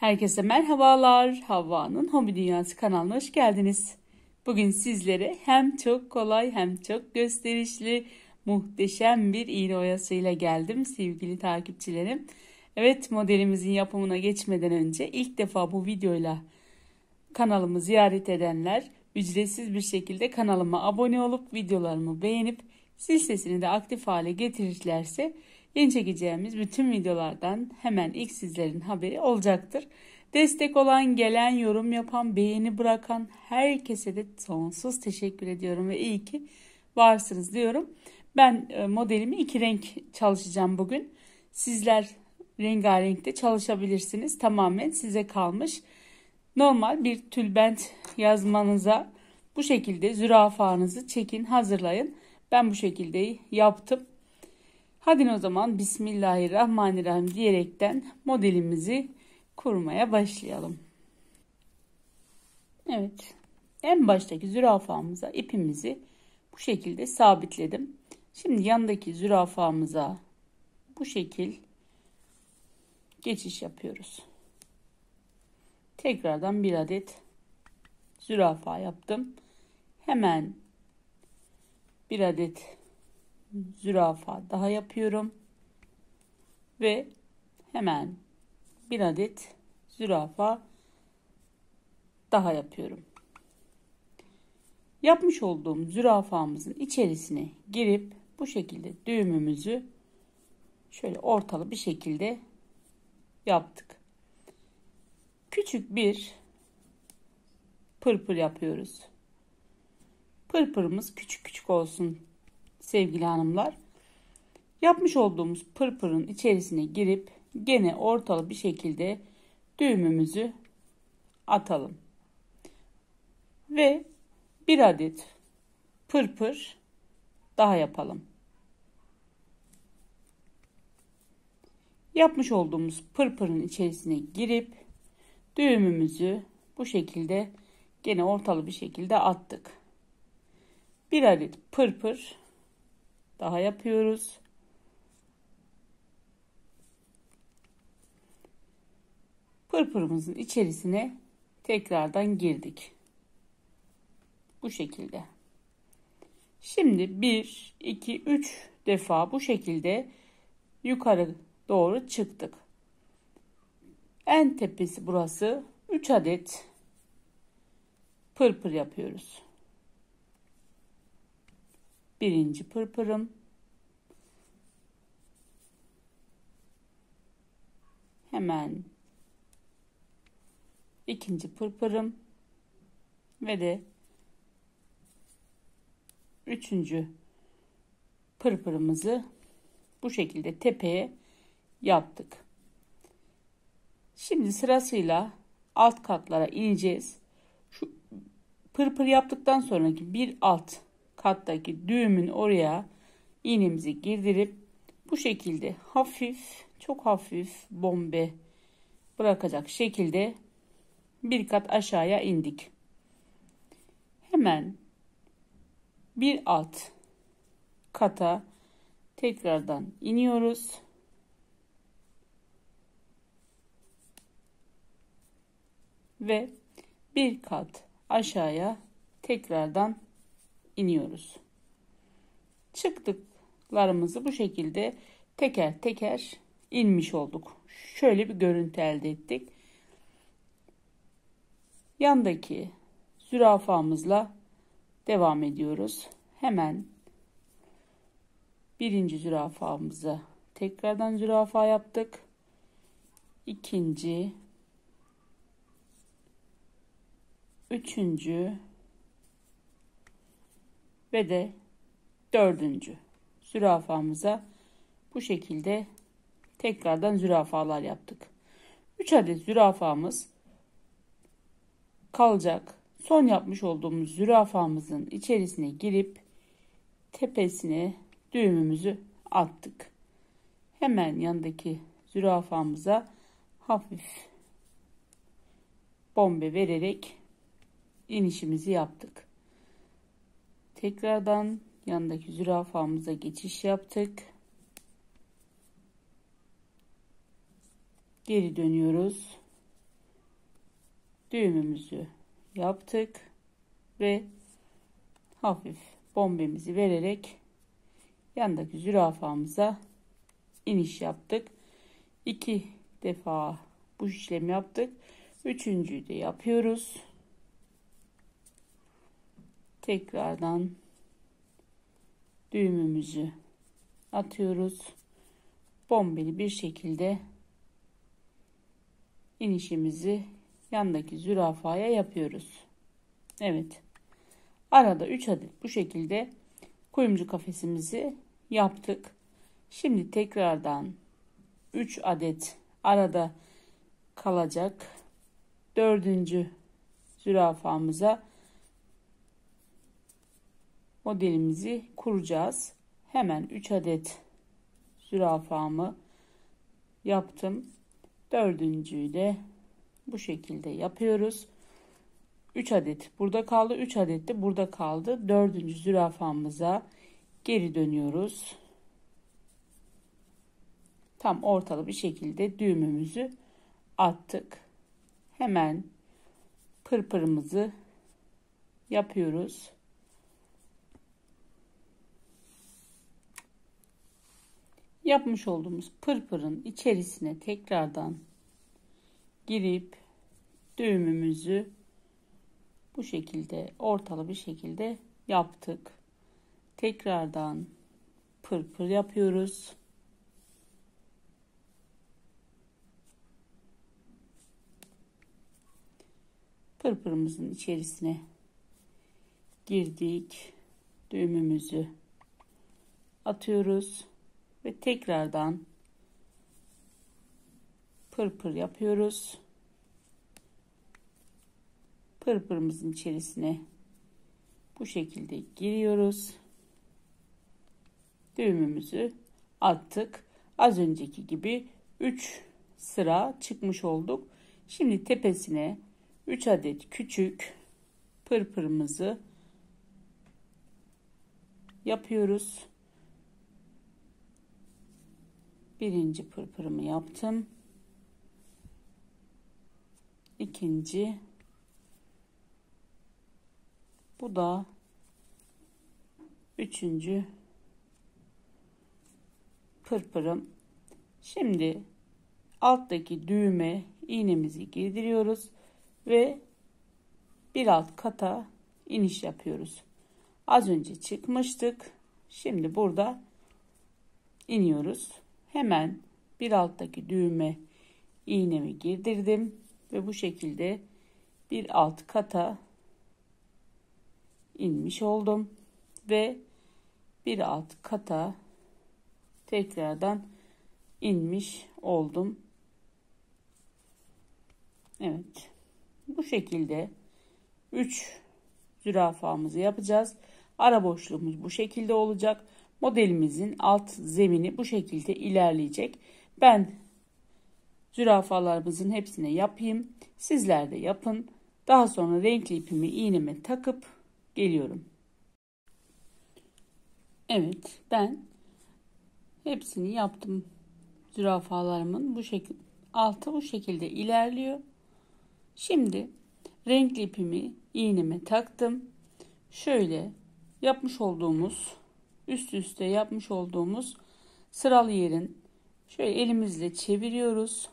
Herkese merhabalar. Havva'nın Hobi Dünyası kanalına hoş geldiniz. Bugün sizlere hem çok kolay hem çok gösterişli muhteşem bir iğne oyasıyla geldim sevgili takipçilerim. Evet modelimizin yapımına geçmeden önce ilk defa bu videoyla kanalımı ziyaret edenler ücretsiz bir şekilde kanalıma abone olup videolarımı beğenip zil sesini de aktif hale getirirlerse yeni çekeceğimiz bütün videolardan hemen ilk sizlerin haberi olacaktır. Destek olan, gelen, yorum yapan, beğeni bırakan herkese de sonsuz teşekkür ediyorum ve iyi ki varsınız diyorum. Ben e, modelimi iki renk çalışacağım bugün. Sizler rengarenkte çalışabilirsiniz. Tamamen size kalmış. Normal bir tülbent yazmanıza bu şekilde zürafanızı çekin, hazırlayın. Ben bu şekilde yaptım. Hadi o zaman Bismillahirrahmanirrahim diyerekten modelimizi kurmaya başlayalım. Evet. En baştaki zürafamıza ipimizi bu şekilde sabitledim. Şimdi yandaki zürafamıza bu şekil geçiş yapıyoruz. Tekrardan bir adet zürafa yaptım. Hemen bir adet zürafa daha yapıyorum. Ve hemen bir adet zürafa daha yapıyorum. Yapmış olduğum zürafamızın içerisine girip bu şekilde düğümümüzü şöyle ortalı bir şekilde yaptık. Küçük bir pırpır yapıyoruz. Pırpırımız küçük küçük olsun sevgili hanımlar. Yapmış olduğumuz pırpırın içerisine girip gene ortalı bir şekilde düğümümüzü atalım. Ve bir adet pırpır daha yapalım. Yapmış olduğumuz pırpırın içerisine girip düğümümüzü bu şekilde gene ortalı bir şekilde attık. Bir adet pırpır daha yapıyoruz. Pırpırımızın içerisine tekrardan girdik. Bu şekilde. Şimdi 1, 2, 3 defa bu şekilde yukarı doğru çıktık. En tepesi burası 3 adet pırpır yapıyoruz. Birinci pırpırım. Hemen ikinci pırpırım ve de üçüncü pırpırımızı bu şekilde tepeye yaptık. Şimdi sırasıyla alt katlara ineceğiz. Şu pırpır yaptıktan sonraki bir alt kattaki düğümün oraya iğnemizi girdirip bu şekilde hafif çok hafif bombe bırakacak şekilde bir kat aşağıya indik. Hemen bir alt kata tekrardan iniyoruz. Ve bir kat aşağıya tekrardan iniyoruz. Çıktıklarımızı bu şekilde teker teker inmiş olduk. Şöyle bir görüntü elde ettik. Yandaki zürafamızla devam ediyoruz. Hemen birinci zürafamıza tekrardan zürafa yaptık. İkinci, üçüncü ve de dördüncü zürafamıza bu şekilde tekrardan zürafalar yaptık. 3 adet zürafamız kalacak. Son yapmış olduğumuz zürafamızın içerisine girip tepesine düğümümüzü attık. Hemen yanındaki zürafamıza hafif bombe vererek inişimizi yaptık. Tekrardan yandaki zürafamıza geçiş yaptık. Geri dönüyoruz. düğümümüzü yaptık ve hafif bombemizi vererek yandaki zürafamıza iniş yaptık. İki defa bu işlemi yaptık. Üçüncüyü de yapıyoruz. Tekrardan düğümümüzü atıyoruz. Bombeli bir şekilde inişimizi yandaki zürafaya yapıyoruz. Evet. Arada 3 adet bu şekilde kuyumcu kafesimizi yaptık. Şimdi tekrardan 3 adet arada kalacak dördüncü zürafamıza modelimizi kuracağız. Hemen 3 adet zürafamı yaptım. Dördüncüyü de bu şekilde yapıyoruz. 3 adet burada kaldı. 3 adet de burada kaldı. Dördüncü zürafamıza geri dönüyoruz. Tam ortalı bir şekilde düğümümüzü attık. Hemen pırpırımızı yapıyoruz. Yapmış olduğumuz pırpırın içerisine tekrardan girip düğümümüzü bu şekilde ortalı bir şekilde yaptık. Tekrardan pırpır yapıyoruz. Pırpırımızın içerisine girdik. Düğümümüzü atıyoruz ve tekrardan pırpır yapıyoruz. Pırpırımızın içerisine bu şekilde giriyoruz. Düğümümüzü attık. Az önceki gibi 3 sıra çıkmış olduk. Şimdi tepesine 3 adet küçük pırpırımızı yapıyoruz. Birinci pırpırımı yaptım. İkinci. Bu da üçüncü pırpırım. Şimdi alttaki düğme iğnemizi girdiriyoruz ve bir alt kata iniş yapıyoruz. Az önce çıkmıştık. Şimdi burada iniyoruz. Hemen bir alttaki düğme iğnemi girdirdim ve bu şekilde bir alt kata inmiş oldum ve bir alt kata tekrardan inmiş oldum. Evet. Bu şekilde 3 zürafamızı yapacağız. Ara boşluğumuz bu şekilde olacak. Modelimizin alt zemini bu şekilde ilerleyecek. Ben zürafalarımızın hepsini yapayım. Sizler de yapın. Daha sonra renkli ipimi iğneme takıp geliyorum. Evet ben hepsini yaptım. Zürafalarımın bu şekilde altı bu şekilde ilerliyor. Şimdi renkli ipimi iğneme taktım. Şöyle yapmış olduğumuz üst üste yapmış olduğumuz sıralı yerin şöyle elimizle çeviriyoruz.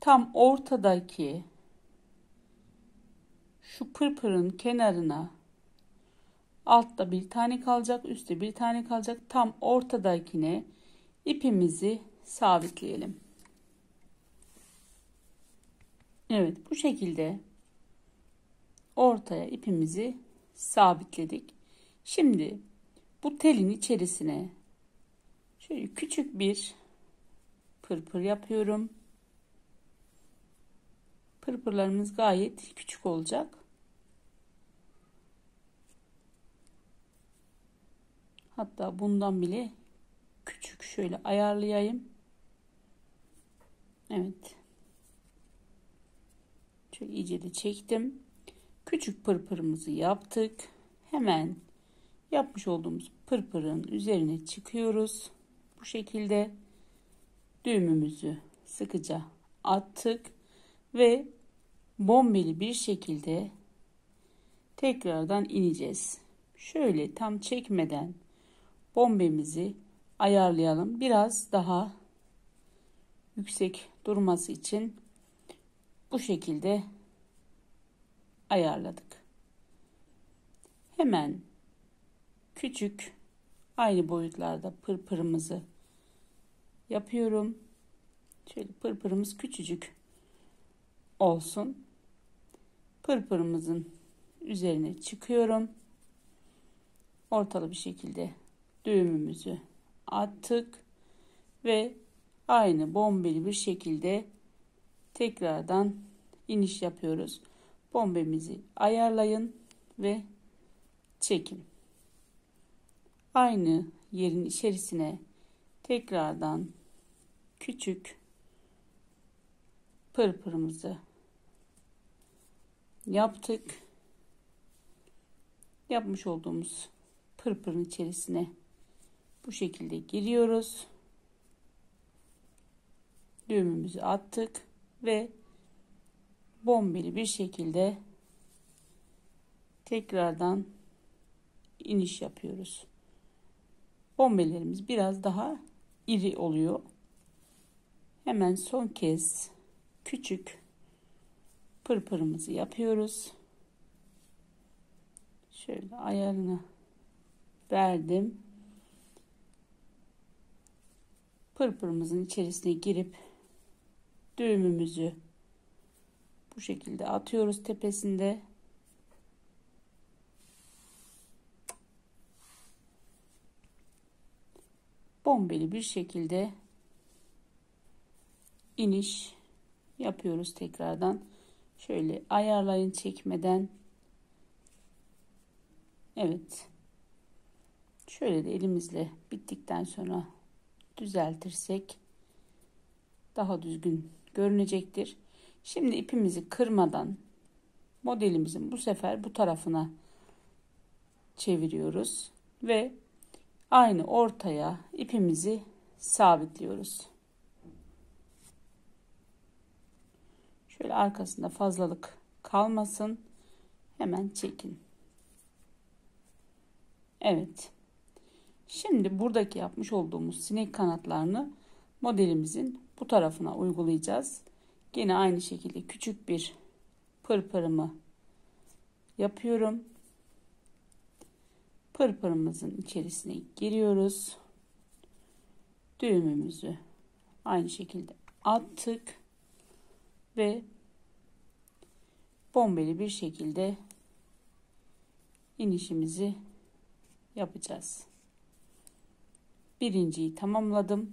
Tam ortadaki şu pırpırın kenarına altta bir tane kalacak, üstte bir tane kalacak. Tam ortadakine ipimizi sabitleyelim. Evet bu şekilde ortaya ipimizi sabitledik. Şimdi bu telin içerisine şöyle küçük bir pırpır yapıyorum. Pırpırlarımız gayet küçük olacak. Hatta bundan bile küçük şöyle ayarlayayım. Evet. Şöyle iyice de çektim. Küçük pırpırımızı yaptık. Hemen yapmış olduğumuz pırpırın üzerine çıkıyoruz. Bu şekilde düğümümüzü sıkıca attık ve bombeli bir şekilde tekrardan ineceğiz. Şöyle tam çekmeden bombemizi ayarlayalım. Biraz daha yüksek durması için bu şekilde ayarladık. Hemen küçük aynı boyutlarda pırpırımızı yapıyorum. Şöyle pırpırımız küçücük olsun. Pırpırımızın üzerine çıkıyorum. Ortalı bir şekilde düğümümüzü attık ve aynı bombeli bir şekilde tekrardan iniş yapıyoruz. Bombemizi ayarlayın ve çekin. Aynı yerin içerisine tekrardan küçük pırpırımızı yaptık. Yapmış olduğumuz pırpırın içerisine bu şekilde giriyoruz. Düğümümüzü attık ve bombeli bir şekilde tekrardan iniş yapıyoruz. Bombelerimiz biraz daha iri oluyor. Hemen son kez küçük pırpırımızı yapıyoruz. Şöyle ayarını verdim. Pırpırımızın içerisine girip düğümümüzü bu şekilde atıyoruz tepesinde. Bombeli bir şekilde iniş yapıyoruz tekrardan. Şöyle ayarlayın çekmeden. Evet. Şöyle de elimizle bittikten sonra düzeltirsek daha düzgün görünecektir. Şimdi ipimizi kırmadan modelimizin bu sefer bu tarafına çeviriyoruz ve aynı ortaya ipimizi sabitliyoruz. Şöyle arkasında fazlalık kalmasın. Hemen çekin. Evet. Şimdi buradaki yapmış olduğumuz sinek kanatlarını modelimizin bu tarafına uygulayacağız. Yine aynı şekilde küçük bir pırpırımı yapıyorum. Pırpırımızın içerisine giriyoruz. Düğümümüzü aynı şekilde attık ve bombeli bir şekilde inişimizi yapacağız. Birinciyi tamamladım.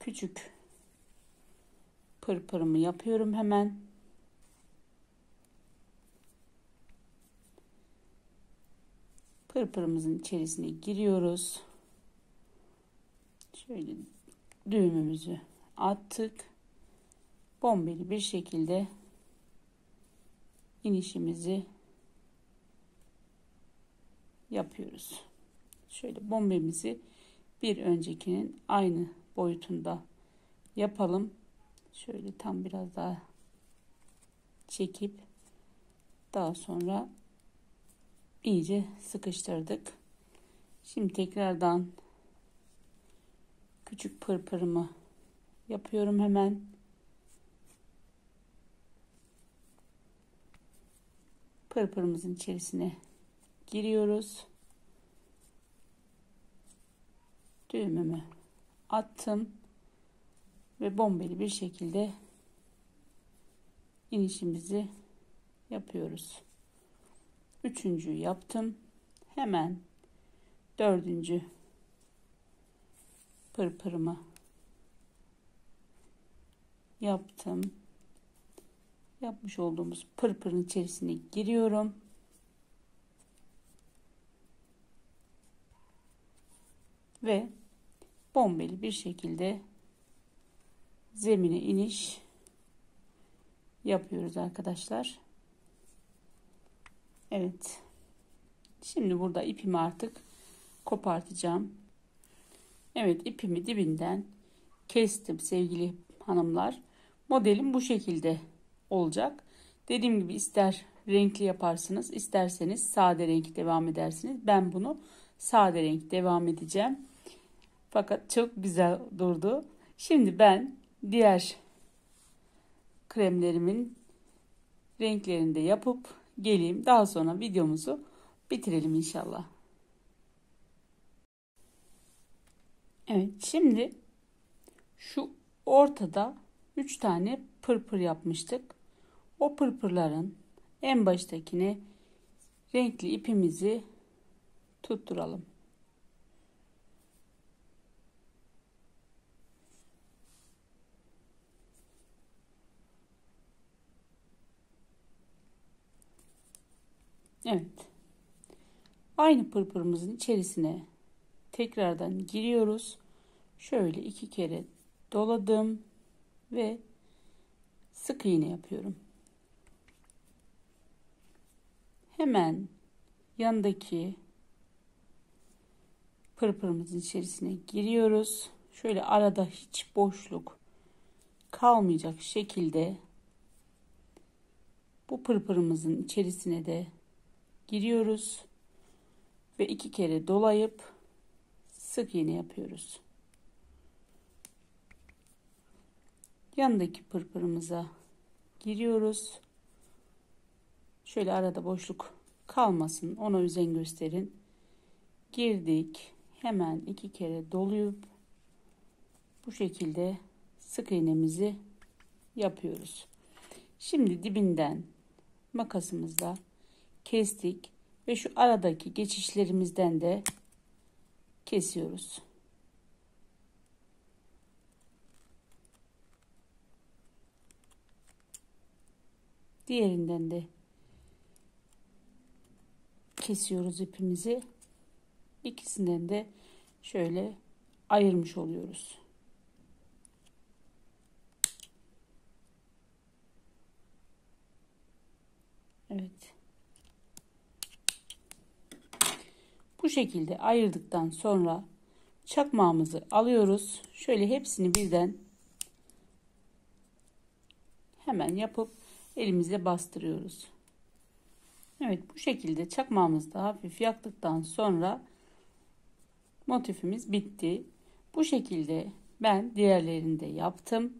Küçük pırpırımı yapıyorum hemen. Pırpırımızın içerisine giriyoruz. Şöyle düğümümüzü attık. Bombeli bir şekilde inişimizi yapıyoruz. Şöyle bombemizi bir öncekinin aynı boyutunda yapalım. Şöyle tam biraz daha çekip daha sonra iyice sıkıştırdık. Şimdi tekrardan küçük pırpırımı yapıyorum hemen. Pırpırımızın içerisine giriyoruz. Düğümümü attım ve bombeli bir şekilde inişimizi yapıyoruz. Üçüncü yaptım. Hemen dördüncü pırpırımı yaptım. Yapmış olduğumuz pırpırın içerisine giriyorum. Ve bombeli bir şekilde zemine iniş yapıyoruz arkadaşlar. Evet. Şimdi burada ipimi artık kopartacağım. Evet ipimi dibinden kestim sevgili hanımlar. Modelim bu şekilde olacak. Dediğim gibi ister renkli yaparsınız, isterseniz sade renk devam edersiniz. Ben bunu sade renk devam edeceğim. Fakat çok güzel durdu. Şimdi ben diğer kremlerimin renklerini de yapıp geleyim. Daha sonra videomuzu bitirelim inşallah. Evet şimdi şu ortada 3 tane pırpır yapmıştık. O pırpırların en baştakine renkli ipimizi tutturalım. Evet. Aynı pırpırımızın içerisine tekrardan giriyoruz. Şöyle iki kere doladım ve sık iğne yapıyorum. Hemen yandaki pırpırımızın içerisine giriyoruz. Şöyle arada hiç boşluk kalmayacak şekilde bu pırpırımızın içerisine de giriyoruz ve iki kere dolayıp sık iğne yapıyoruz. Yandaki pırpırımıza giriyoruz. Şöyle arada boşluk kalmasın. Ona özen gösterin. Girdik. Hemen iki kere doluyup bu şekilde sık iğnemizi yapıyoruz. Şimdi dibinden makasımızla kestik ve şu aradaki geçişlerimizden de kesiyoruz. Diğerinden de kesiyoruz ipimizi. İkisinden de şöyle ayırmış oluyoruz. Evet. Bu şekilde ayırdıktan sonra çakmağımızı alıyoruz. Şöyle hepsini birden hemen yapıp elimizle bastırıyoruz. Evet bu şekilde çakmağımızı da hafif yaktıktan sonra motifimiz bitti. Bu şekilde ben diğerlerini de yaptım.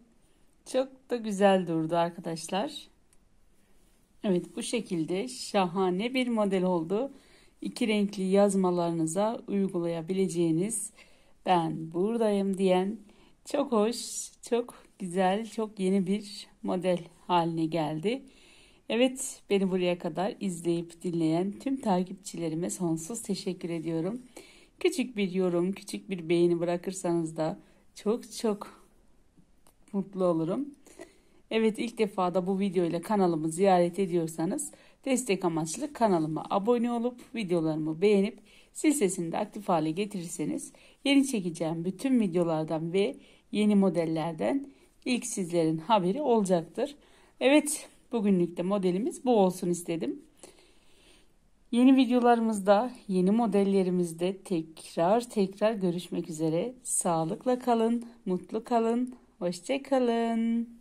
Çok da güzel durdu arkadaşlar. Evet bu şekilde şahane bir model oldu iki renkli yazmalarınıza uygulayabileceğiniz ben buradayım diyen çok hoş, çok güzel, çok yeni bir model haline geldi. Evet, beni buraya kadar izleyip dinleyen tüm takipçilerime sonsuz teşekkür ediyorum. Küçük bir yorum, küçük bir beğeni bırakırsanız da çok çok mutlu olurum. Evet ilk defa da bu video ile kanalımı ziyaret ediyorsanız Destek amaçlı kanalıma abone olup videolarımı beğenip zil sesini de aktif hale getirirseniz yeni çekeceğim bütün videolardan ve yeni modellerden ilk sizlerin haberi olacaktır. Evet bugünlük de modelimiz bu olsun istedim. Yeni videolarımızda, yeni modellerimizde tekrar tekrar görüşmek üzere. Sağlıkla kalın, mutlu kalın, hoşça kalın.